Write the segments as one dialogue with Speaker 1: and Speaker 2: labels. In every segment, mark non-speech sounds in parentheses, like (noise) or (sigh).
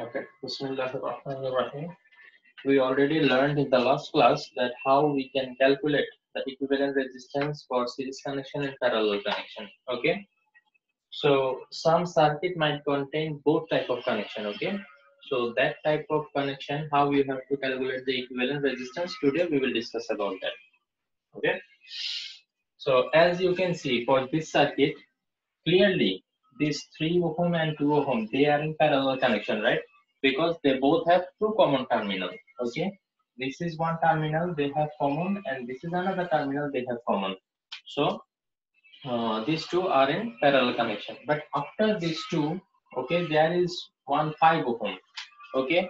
Speaker 1: Okay. We already learned in the last class that how we can calculate the equivalent resistance for series connection and parallel connection. Okay, so some circuit might contain both type of connection. Okay, so that type of connection, how you have to calculate the equivalent resistance. Today we will discuss about that. Okay, so as you can see for this circuit, clearly these 3 ohm and 2 ohm they are in parallel connection right? Because they both have two common terminal okay? This is one terminal they have common and this is another terminal they have common. So uh, these two are in parallel connection. But after these two okay there is one 5 ohm okay?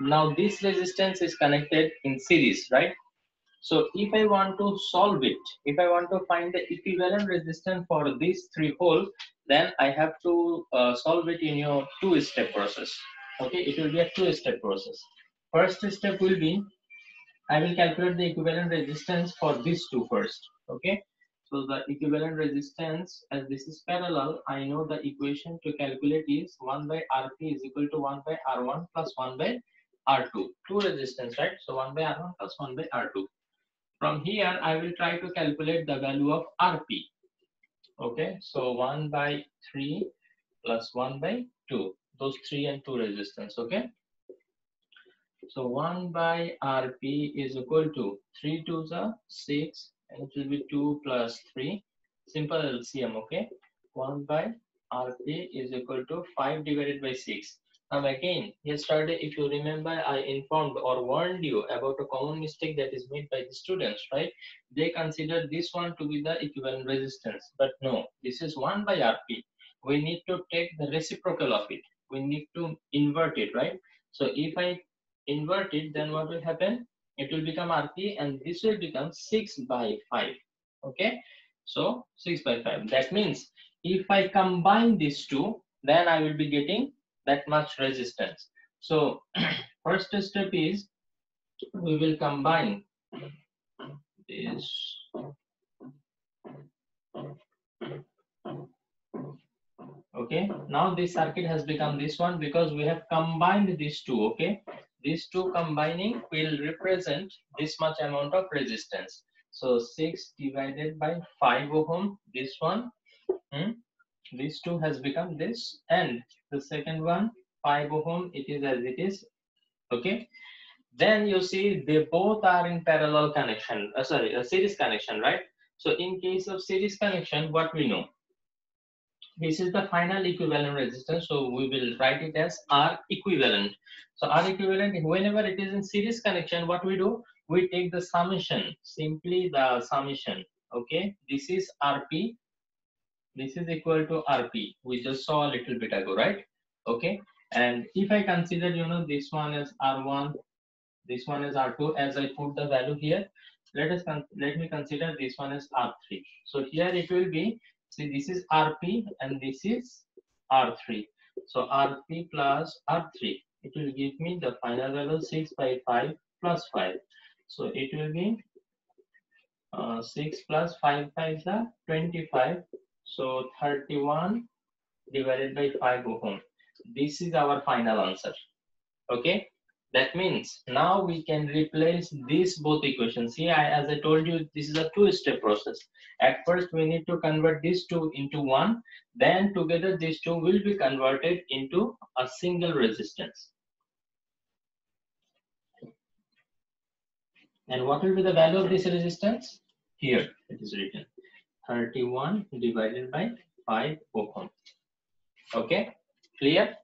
Speaker 1: Now this resistance is connected in series right? So if I want to solve it, if I want to find the equivalent resistance for these three holes, then I have to uh, solve it in your two-step process. Okay, it will be a two-step process. First step will be, I will calculate the equivalent resistance for these two first. Okay, so the equivalent resistance, as this is parallel, I know the equation to calculate is 1 by Rp is equal to 1 by R1 plus 1 by R2. Two resistance, right? So 1 by R1 plus 1 by R2. From here, I will try to calculate the value of Rp. Okay, so 1 by 3 plus 1 by 2. Those 3 and 2 resistance, okay? So 1 by Rp is equal to 3 to the 6 and it will be 2 plus 3. Simple LCM, okay? 1 by Rp is equal to 5 divided by 6. Now again, yesterday, if you remember, I informed or warned you about a common mistake that is made by the students, right? They consider this one to be the equivalent resistance, but no, this is 1 by Rp. We need to take the reciprocal of it. We need to invert it, right? So if I invert it, then what will happen? It will become Rp and this will become 6 by 5, okay? So 6 by 5. That means if I combine these two, then I will be getting that much resistance. So (clears throat) first step is we will combine this okay now this circuit has become this one because we have combined these two okay these two combining will represent this much amount of resistance so 6 divided by 5 ohm this one hmm? These two has become this and the second one 5 ohm it is as it is. Okay? Then you see they both are in parallel connection uh, sorry a series connection right? So in case of series connection what we know? This is the final equivalent resistance so we will write it as r equivalent. So r equivalent whenever it is in series connection what we do? We take the summation simply the summation. Okay? This is rp this is equal to rp we just saw a little bit ago right? Okay. And if i consider you know this one is r1 this one is r2 as i put the value here let us let me consider this one is r3 so here it will be see this is rp and this is r3 so rp plus r3 it will give me the final value 6 by 5 plus 5 so it will be uh, 6 plus 5 5 is 25 so 31 divided by 5 ohm. This is our final answer. Okay. That means now we can replace these both equations. Here, I, as I told you, this is a two-step process. At first, we need to convert these two into one. Then together, these two will be converted into a single resistance. And what will be the value of this resistance? Here it is written. 31 divided by 5 ohm. Okay, clear?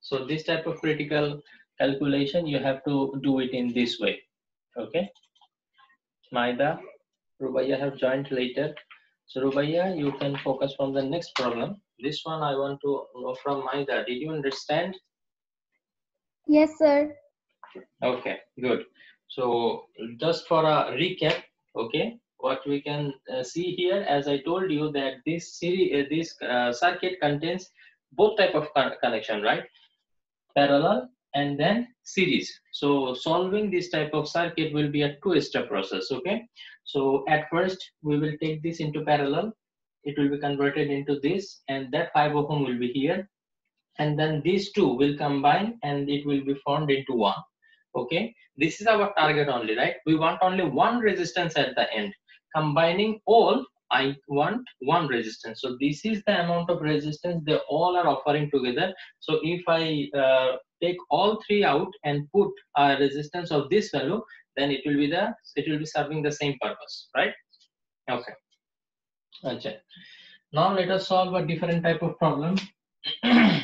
Speaker 1: So this type of critical calculation, you have to do it in this way. Okay. Maida, Rubaya have joined later. So Rubaya, you can focus on the next problem. This one I want to know from Maida. Did you understand?
Speaker 2: Yes, sir.
Speaker 1: Okay, good. So just for a recap, okay, what we can uh, see here as i told you that this series uh, this uh, circuit contains both type of con connection right? Parallel and then series. So solving this type of circuit will be a two step process okay? So at first we will take this into parallel. It will be converted into this and that 5 ohm will be here. And then these two will combine and it will be formed into one okay? This is our target only right? We want only one resistance at the end combining all i want one resistance. So this is the amount of resistance they all are offering together. So if i uh, take all three out and put a resistance of this value then it will be the it will be serving the same purpose right? Okay. Okay. Now let us solve a different type of problem. (clears throat)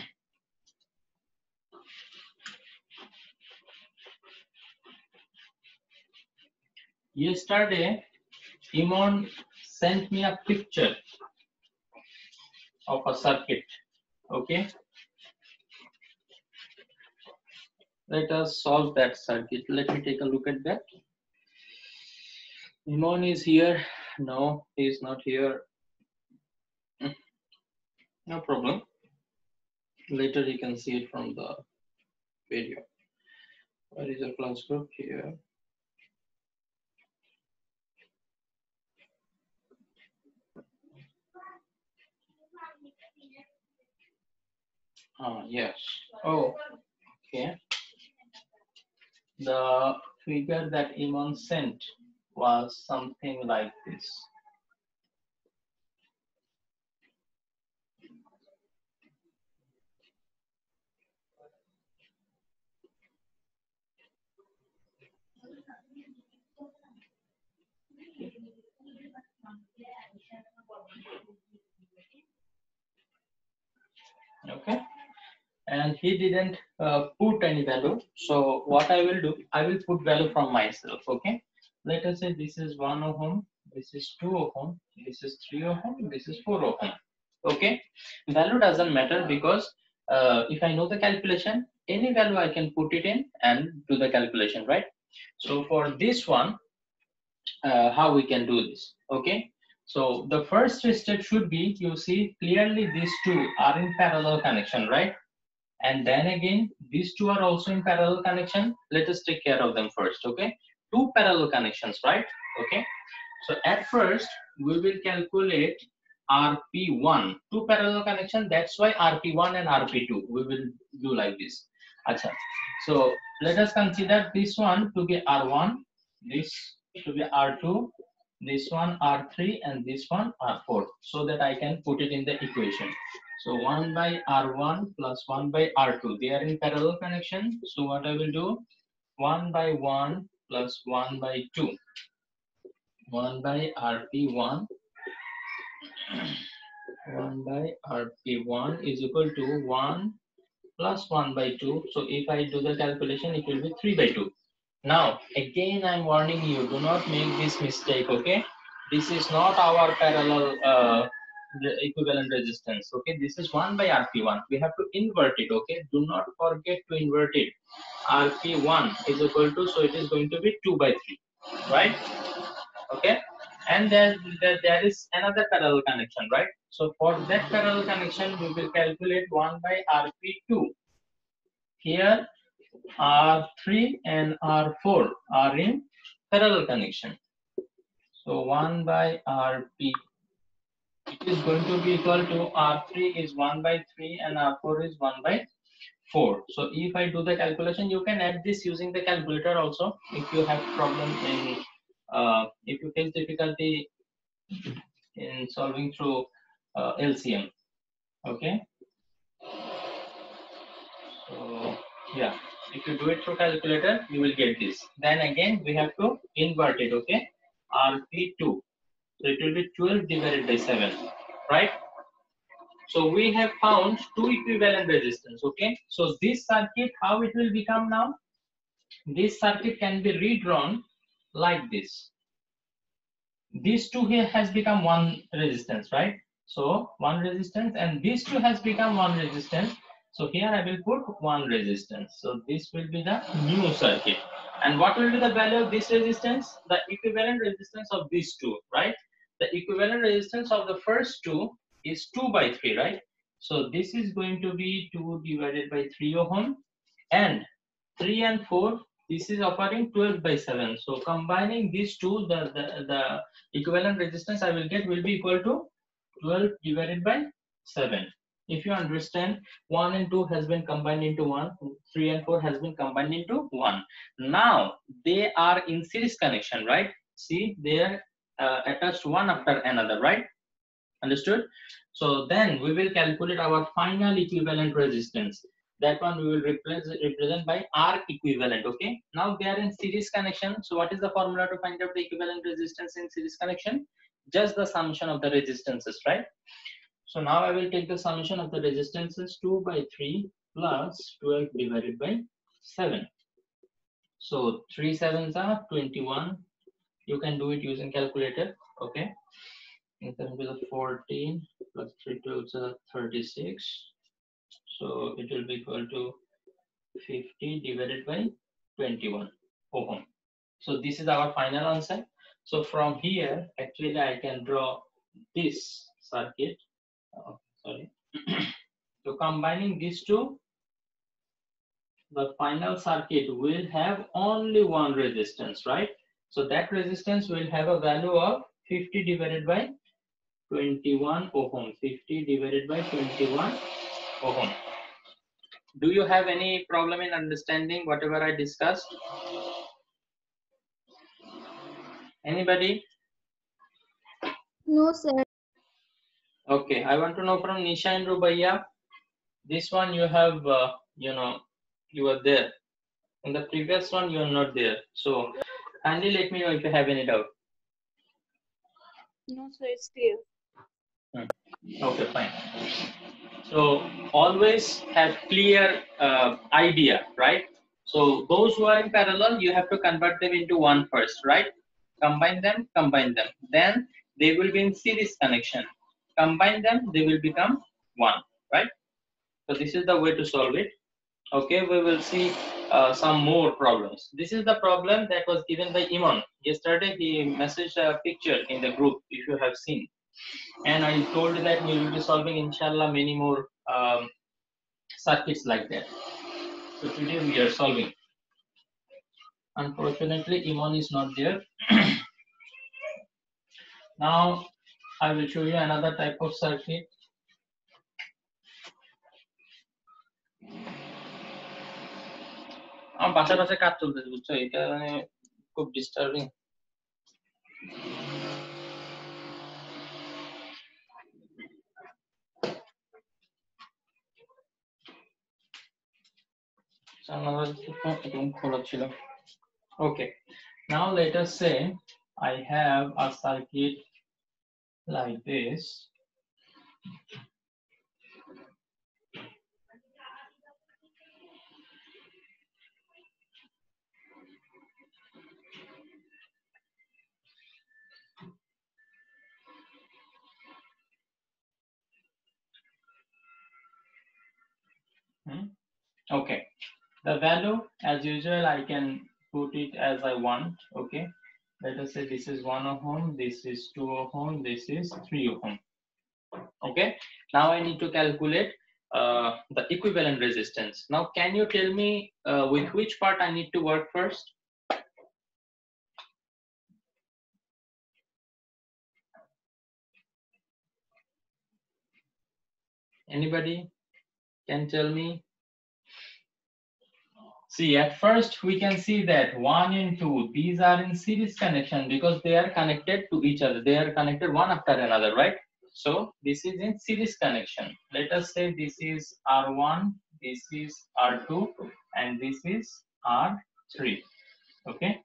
Speaker 1: Yesterday Imon sent me a picture of a circuit okay? Let us solve that circuit. Let me take a look at that. Imon is here. No he is not here. Hmm. No problem. Later you can see it from the video. Where is your class group? Here Ah, yes. Oh, okay. The figure that Iman sent was something like this. okay and he didn't uh, put any value. So what i will do i will put value from myself okay? Let us say this is 1 ohm this is 2 ohm this is 3 ohm this is 4 ohm okay? Value doesn't matter because uh, if i know the calculation any value i can put it in and do the calculation right? So for this one uh, how we can do this okay? So the first step should be, you see clearly these two are in parallel connection, right? And then again, these two are also in parallel connection. Let us take care of them first, okay? Two parallel connections, right? Okay. So at first, we will calculate RP1, two parallel connection. That's why RP1 and RP2, we will do like this. Achha. So let us consider this one to be R1, this to be R2, this one R3 and this one R4 so that I can put it in the equation. So 1 by R1 plus 1 by R2 they are in parallel connection. So what I will do? 1 by 1 plus 1 by 2 1 by RP1 1 by RP1 is equal to 1 plus 1 by 2 so if I do the calculation it will be 3 by 2 now, again, I'm warning you, do not make this mistake, okay? This is not our parallel uh, equivalent resistance, okay? This is 1 by RP1. We have to invert it, okay? Do not forget to invert it. RP1 is equal to, so it is going to be 2 by 3, right? Okay? And then there, there is another parallel connection, right? So for that parallel connection, we will calculate 1 by RP2. Here, R3 and R4 are in parallel connection. So 1 by RP it is going to be equal to R3 is 1 by 3 and R4 is 1 by 4. So if I do the calculation, you can add this using the calculator also if you have problem in, uh, if you face difficulty in solving through uh, LCM. Okay. So yeah if you do it through calculator you will get this. Then again we have to invert it okay? Rp2 so it will be 12 divided by 7 right? So we have found two equivalent resistance okay? So this circuit how it will become now? This circuit can be redrawn like this. These two here has become one resistance right? So one resistance and these two has become one resistance so here I will put one resistance. So this will be the new circuit. And what will be the value of this resistance? The equivalent resistance of these two, right? The equivalent resistance of the first two is 2 by 3, right? So this is going to be 2 divided by 3 ohm. And 3 and 4, this is offering 12 by 7. So combining these two, the, the, the equivalent resistance I will get will be equal to 12 divided by 7 if you understand 1 and 2 has been combined into 1 3 and 4 has been combined into 1 now they are in series connection right? See they are uh, attached one after another right? Understood? So then we will calculate our final equivalent resistance. That one we will represent, represent by R equivalent okay? Now they are in series connection. So what is the formula to find out the equivalent resistance in series connection? Just the summation of the resistances right so now I will take the summation of the resistances 2 by 3 plus 12 divided by 7 so 3 sevens are 21 you can do it using calculator okay and then with the 14 plus 3 12 are 36 so it will be equal to 50 divided by 21 ohm. So this is our final answer. So from here, actually I can draw this circuit. Sorry. (clears throat) so combining these two, the final circuit will have only one resistance, right? So that resistance will have a value of 50 divided by 21 ohm. 50 divided by 21 ohm do you have any problem in understanding whatever I discussed? Anybody?
Speaker 2: No, sir.
Speaker 1: Okay, I want to know from Nisha and Rubaya. This one you have, uh, you know, you are there. In the previous one, you are not there. So kindly let me know if you have any doubt.
Speaker 3: No, sir, it's clear.
Speaker 1: Okay, fine. So always have clear uh, idea, right? So those who are in parallel, you have to convert them into one first, right? Combine them, combine them. Then they will be in series connection. Combine them, they will become one, right? So this is the way to solve it. Okay, we will see uh, some more problems. This is the problem that was given by Iman. Yesterday he messaged a picture in the group, if you have seen and I told that we will be solving inshallah many more um, circuits like that. So today we are solving. Unfortunately, Iman is not there. (clears throat) now I will show you another type of circuit. আমার বাসার পাশে কাজ চলতেছে, বুঝছ? এটা মানে খুব disturbing খোলা ছিল। Okay now let us say I have a circuit like this. Hmm? Okay, the value as usual I can put it as I want. Okay, let us say this is 1 ohm, this is 2 ohm, this is 3 ohm. Okay, now I need to calculate uh, the equivalent resistance. Now, can you tell me uh, with which part I need to work first? Anybody can tell me? See, at first we can see that 1 and 2, these are in series connection because they are connected to each other. They are connected one after another, right? So this is in series connection. Let us say this is R1, this is R2, and this is R3. Okay.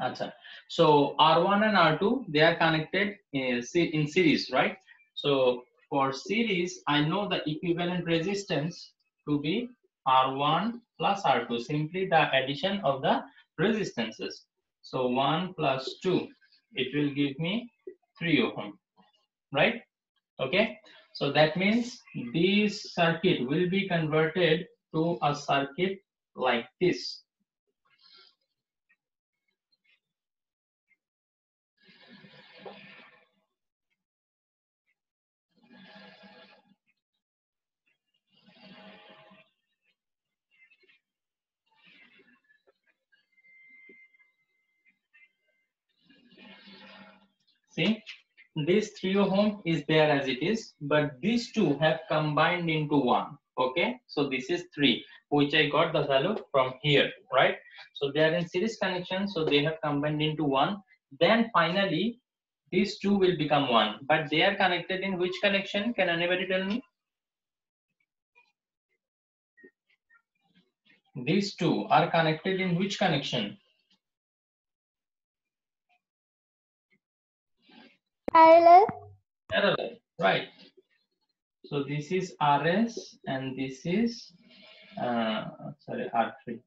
Speaker 1: Acha. So R1 and R2, they are connected eh, in, in series, right? So for series, I know the equivalent resistance to be R1 plus R2, simply the addition of the resistances. So 1 plus 2, it will give me 3 ohm, right? Okay, so that means this circuit will be converted to a circuit like this. See, this 3 ohm is there as it is, but these two have combined into one. Okay, so this is 3, which I got the value from here, right? So they are in series connection, so they have combined into one. Then finally, these two will become one, but they are connected in which connection? Can anybody tell me? These two are connected in which connection?
Speaker 2: Parallel.
Speaker 1: Parallel, right? So this is RS and this is, uh, sorry, R3.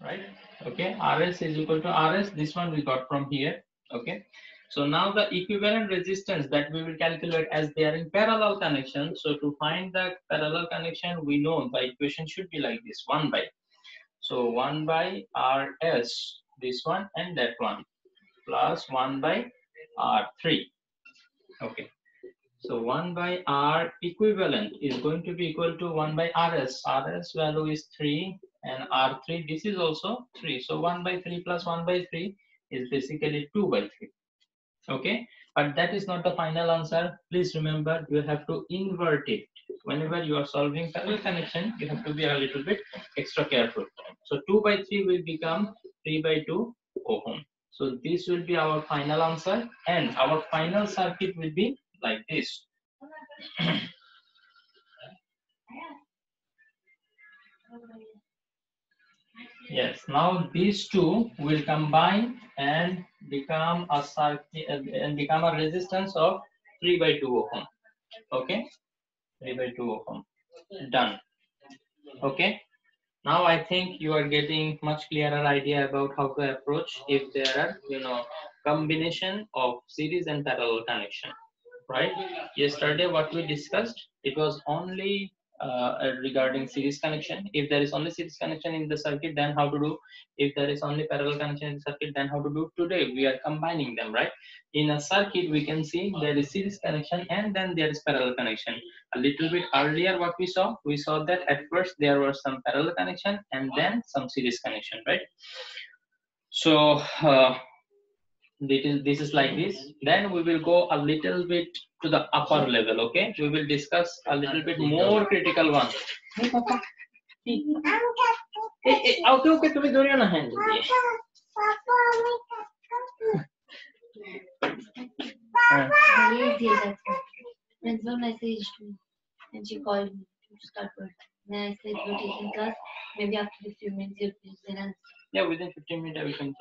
Speaker 1: Right? Okay, RS is equal to RS. This one we got from here. Okay. So now the equivalent resistance that we will calculate as they are in parallel connection. So to find the parallel connection, we know the equation should be like this, 1 by. So 1 by RS, this one and that one, plus 1 by R3. Okay. So 1 by R equivalent is going to be equal to 1 by RS. RS value is 3 and R3, this is also 3. So 1 by 3 plus 1 by 3 is basically 2 by 3. Okay, but that is not the final answer. Please remember, you have to invert it. Whenever you are solving parallel connection, you have to be a little bit extra careful. So 2 by 3 will become 3 by 2 ohm. So this will be our final answer and our final circuit will be like this. (clears throat) Yes, now these two will combine and become a circuit and become a resistance of 3 by 2 ohm. Okay, 3 by 2 ohm. Done. Okay, now I think you are getting much clearer idea about how to approach if there are, you know, combination of series and parallel connection. Right? Yesterday, what we discussed, it was only uh, regarding series connection. If there is only series connection in the circuit, then how to do? If there is only parallel connection in the circuit, then how to do? Today we are combining them, right? In a circuit, we can see there is series connection and then there is parallel connection. A little bit earlier, what we saw, we saw that at first there was some parallel connection and then some series connection, right? So uh, this is this is like this. Then we will go a little bit to the upper level okay we will discuss a little bit more critical one hey papa hey, hey, okay okay তুমি ধরিও না hand দিয়ে হ্যাঁ
Speaker 3: Really did that. Principal messaged me and she called me to start work. Then I said, we're taking class. Maybe after a few minutes you'll please then answer.
Speaker 1: yeah within 15 minutes we can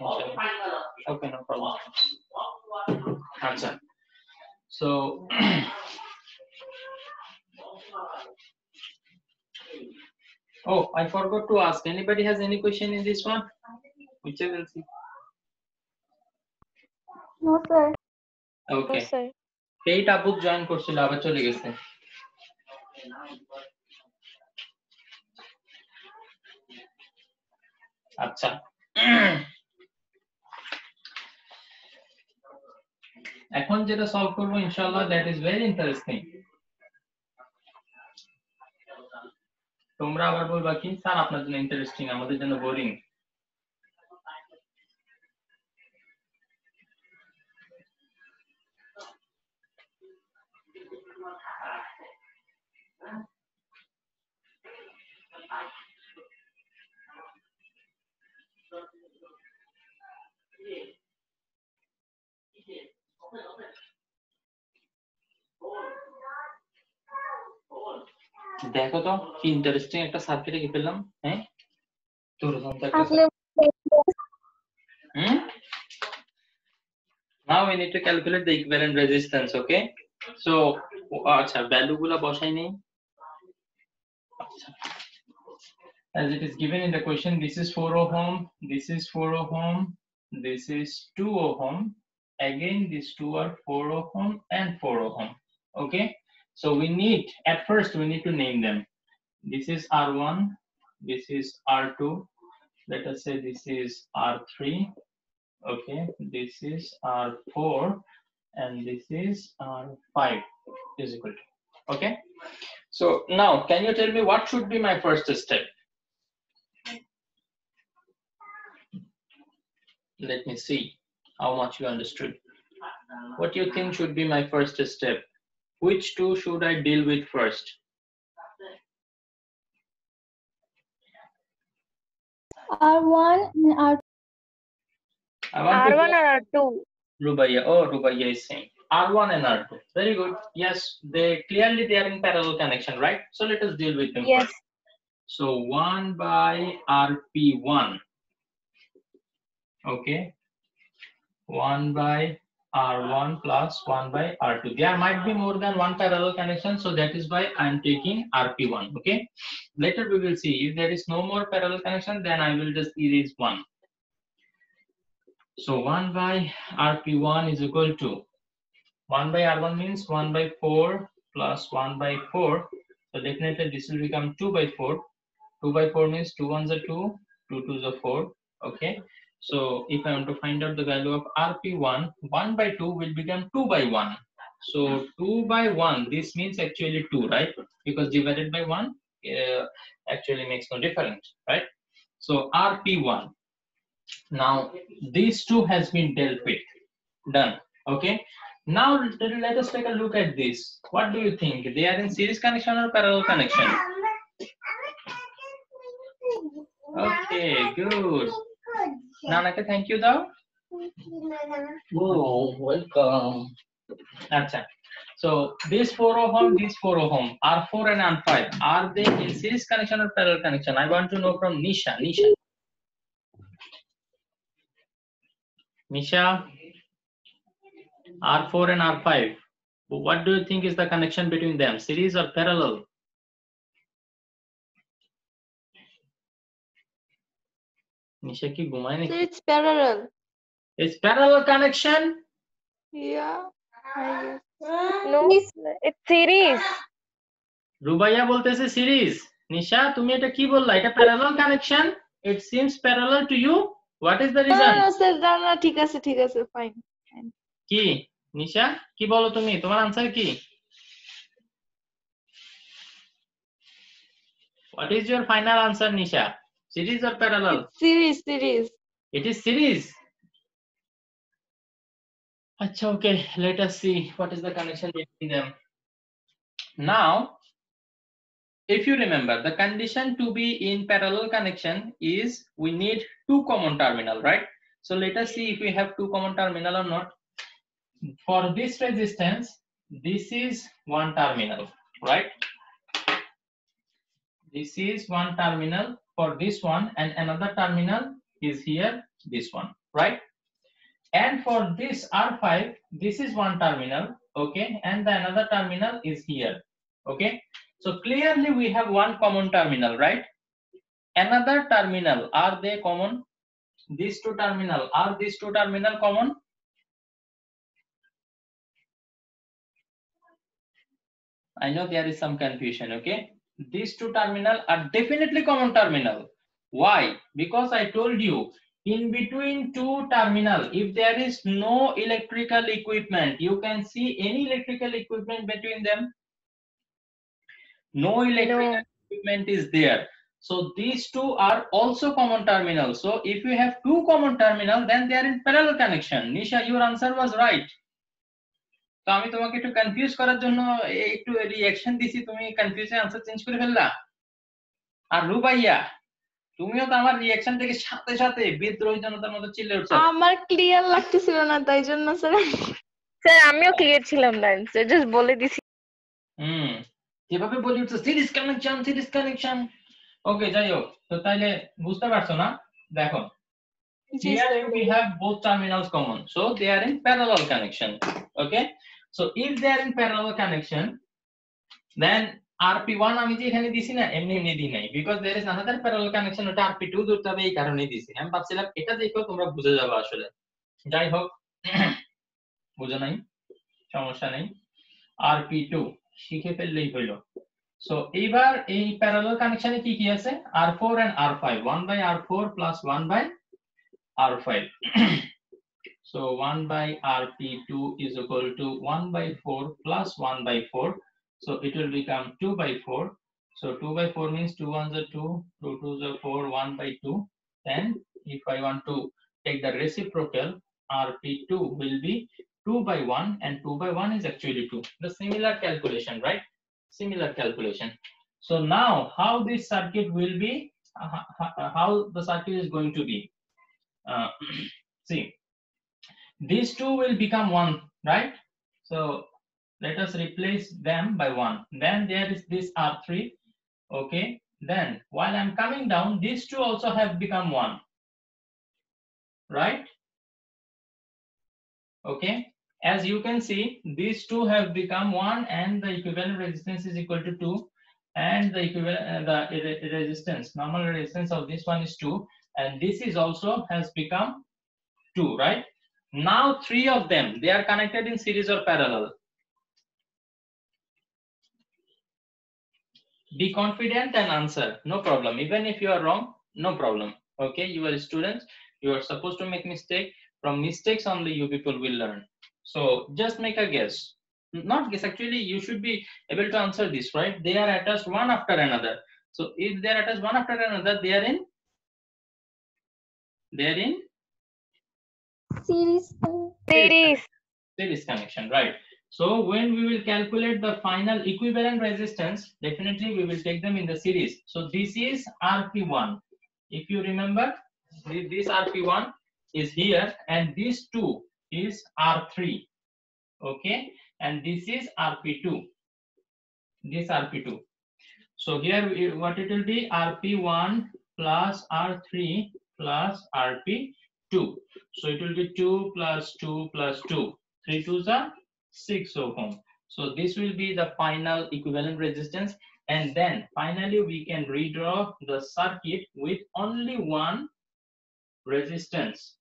Speaker 1: Change it okay no problem answer so oh i forgot to ask anybody has any question in this one which i will see
Speaker 2: No, sir.
Speaker 1: okay No,
Speaker 2: sir.
Speaker 1: এইট আবুক join করছিল আবার চলে গেছে আচ্ছা এখন যেটা solve করব, ইনশাআল্লাহ দ্যাট ইজ ভেরি ইন্টারেস্টিং তোমরা আবার বলবা কি? স্যার, আপনার জন্য ইন্টারেস্টিং আমাদের জন্য বোরিং দেখো তো কি ইন্টারেস্টিং একটা সার্কিটে কি পেলাম হ্যাঁ দুর্দান্ত একটা Hmm? Now we need to calculate the equivalent resistance, okay? So, আচ্ছা ভ্যালু গুলা বসাই নেই আচ্ছা। As it is given in the question, this is 4 ohm, this is 4 ohm, this is 2 ohm. Again, these two are 4 ohm and 4 ohm. Okay? So we need, at first, we need to name them. This is R1, this is R2, let us say this is R3, okay, this is R4, and this is R5 is equal to, okay? So now, can you tell me what should be my first step? Let me see how much you understood. What do you think should be my first step? Which two should I deal with first?
Speaker 2: R1 and R
Speaker 1: I want to
Speaker 4: R1
Speaker 1: go-
Speaker 4: or R2?
Speaker 1: Rubaiya. Oh, Rubaiya is saying R1 and R2. Very good. Yes, they clearly they are in parallel connection, right? So let us deal with them
Speaker 4: Yes.
Speaker 1: first. So 1 by RP1. Okay. 1 by R1 plus 1 by R2. There might be more than one parallel connection, so that is why I'm taking RP1. Okay. Later we will see if there is no more parallel connection, then I will just erase 1. So 1 by RP1 is equal to 1 by R1 means 1 by 4 plus 1 by 4. So definitely this will become 2 by 4. 2 by 4 means 2 ones are 2, 2 twos are 4. Okay. So if I want to find out the value of RP1, 1 by 2 will become 2 by 1. So 2 by 1, this means actually 2, right? Because divided by 1 uh, actually makes no difference, right? So RP1. Now these two has been dealt with, done. Okay. Now let let us take a look at this. What do you think? They are in series connection or parallel connection? Okay, good. Nanaka, thank you though. Oh, welcome. Acha. So these 4 ohm, these 4 ohm, R4 and R5, are they in series connection or parallel connection? I want to know from Nisha. Nisha. Nisha, R4 and R5. What do you think is the connection between them? Series or parallel? Nisha ki घुमाए
Speaker 4: So
Speaker 1: नहीं
Speaker 4: it's parallel.
Speaker 1: It's parallel connection.
Speaker 4: Yeah. I guess. No, it's series.
Speaker 1: Rubaiya বলতেছে series নিশা তুমি এটা কি বললা এটা parallel connection it seems parallel to you what is the
Speaker 4: No,
Speaker 1: reason
Speaker 4: no, sir, no, no, ঠিক আছে, ঠিক আছে, fine.
Speaker 1: কি নিশা কি বলো তুমি তোমার আনসার কি what is your final answer Nisha Series or parallel?
Speaker 4: It's series, series.
Speaker 1: It is series. Achha, okay, let us see what is the connection between them. Now, if you remember, the condition to be in parallel connection is we need two common terminal, right? So let us see if we have two common terminal or not. For this resistance, this is one terminal, right? This is one terminal for this one and another terminal is here, this one, right? And for this R5, this is one terminal, okay? And the another terminal is here, okay? So clearly we have one common terminal, right? Another terminal, are they common? These two terminal, are these two terminal common? I know there is some confusion, okay? These two terminal are definitely common terminal. Why? Because I told you, in between two terminal, if there is no electrical equipment, you can see any electrical equipment between them. No electrical
Speaker 4: No.
Speaker 1: equipment is there. So these two are also common terminal. So if you have two common terminal, then they are in parallel connection. Nisha, your answer was right. তো আমি তোমাকে একটু confuse করার জন্য একটু reaction দিছি তুমি কনফিউজে answer change করে ফেললা। আর রুবাইয়া তুমিও তো আমার রিঅ্যাকশন থেকে সাথে সাথে বিদ্রোহী জনতার মতো চিল্লে উঠছো।
Speaker 4: আমার ক্লিয়ার লাগতেছিল না তাই জন্য স্যার
Speaker 5: স্যার আমিও ক্লিয়ার ছিলাম না স্যার জাস্ট বলে দিছি।
Speaker 1: হুম যেভাবে বলি উঠছো series connection series connection okay যাই হোক তো তাইলে বুঝতে পারছ না? দেখো
Speaker 4: জি
Speaker 1: Here
Speaker 4: sir
Speaker 1: we have both terminals common, so they are in parallel connection. Okay, so if they are in parallel connection, then RP1 আমি যে এখানে দিছি না এমনি এমনি দিই নাই। Because there is another parallel connection ওটা RP2 ধরতে হবে এই কারণেই দিছি। আমি ভাবছিলাম এটা দেখো তোমরা বুঝে যাবে আসলে। যাই হোক (clears throat) বুঝো নাই? সমস্যা নেই। RP2 শিখে ফেললেই হইল। সো এইবার এই প্যারালাল কানেকশনে কি কি আছে? R4 and R5 1 by R4 plus 1 by R5. (clears throat) so 1 by RP2 is equal to 1 by 4 plus 1 by 4. So it will become 2 by 4. So 2 by 4 means 2 ones are 2, 2 twos are 4, 1 by 2. Then if I want to take the reciprocal, RP2 will be 2 by 1 and 2 by 1 is actually 2 the similar calculation right similar calculation so now how this circuit will be uh, ho- ho- how the circuit is going to be uh, (clears throat) see these two will become one right? So let us replace them by one. Then there is this r3 okay? Then while i'm coming down these two also have become one right? Okay? As you can see these two have become one and the equivalent resistance is equal to 2 and the equivalent uh, the resistance normal resistance of this one is 2 and this is also has become 2 right now three of them they are connected in series or parallel. Be confident and answer. No problem. Even if you are wrong no problem. Okay you are students. You are supposed to make mistake. From mistakes only you people will learn. So just make a guess. Not guess. Actually you should be able to answer this right? They are attached one after another. So if they are attached one after another they are in? They are in
Speaker 2: Series.
Speaker 5: Series.
Speaker 1: series. Connection right. So when we will calculate the final equivalent resistance definitely we will take them in the series. So this is rp1 if you remember this rp1 is here and this 2 is r3 okay? And this is rp2 this rp2 so here what it will be? Rp1 plus r3 plus rp2 so it will be 2 plus 2 plus 2 3 twos are 6 ohm. So this will be the final equivalent resistance. And then finally we can redraw the circuit with only one resistance.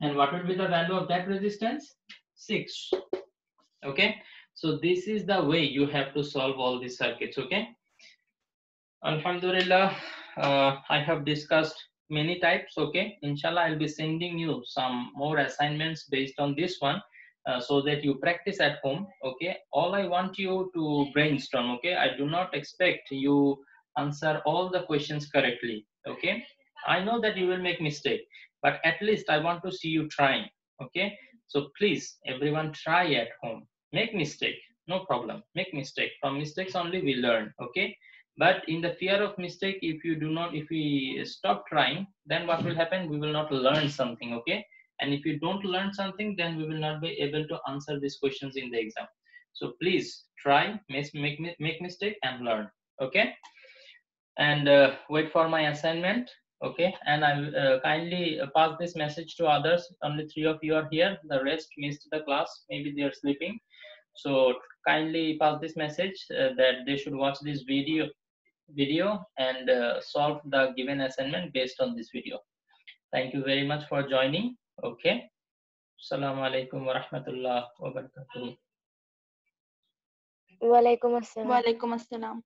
Speaker 1: And what will be the value of that resistance? 6 okay? So this is the way you have to solve all these circuits okay? Alhamdulillah uh, i have discussed many types okay? Inshallah i'll be sending you some more assignments based on this one uh, so that you practice at home okay? All i want you to brainstorm okay? I do not expect you answer all the questions correctly okay? I know that you will make mistake but at least i want to see you trying okay? So please everyone try at home. Make mistake no problem. Make mistake. From mistakes only we learn okay but in the fear of mistake if you do not if we stop trying then what will happen? We will not learn something okay? And if you don't learn something then we will not be able to answer these questions in the exam. So please try make make, make mistake and learn okay? And uh, wait for my assignment okay? And i will uh, kindly pass this message to others. Only three of you are here. The rest missed the class. Maybe they are sleeping. So kindly pass this message uh, that they should watch this video video and uh, solve the given assignment based on this video. Thank you very much for joining. Okay. Assalamu alaikum wa rahmatullah wa barakatuh.
Speaker 5: Wa alaikum assalam.
Speaker 4: Wa alaikum assalam.